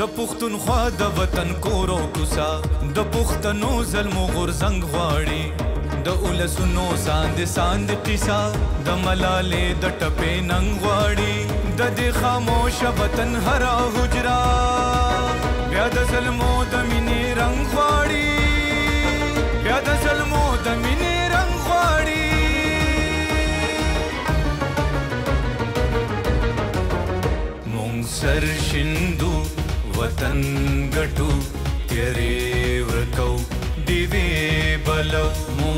د پښتونخوا د وطن کورو کوسا د پښتنو ظلم غورزنګ غواړي د اولسونو ساند ساند قصا د ملالې د ټپې ننګ غواړي د دې خاموش وطن هرا حجرا بیا د ظلمو د مینې رنګ غواړي بیا د ظلمو د مینې رنګ غواړي سر شندو वतन् त्यरे वृकौ दिवे बलौ